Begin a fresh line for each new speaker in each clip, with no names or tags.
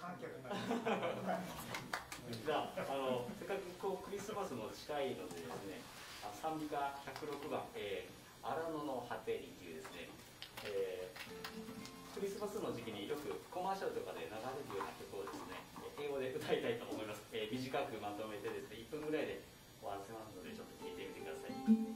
観客になります
じゃああのせっかくこうクリスマスも近いのでですねあ賛美歌106番「えー、荒野の果てに」というですね、えー、クリスマスの時期によくコマーシャルとかで流れるような曲をですね英語で歌いたいと思います、えー、短くまとめてですね1分ぐらいで終わらせますのでちょっと聴いてみてください。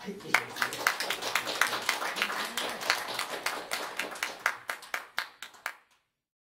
はい。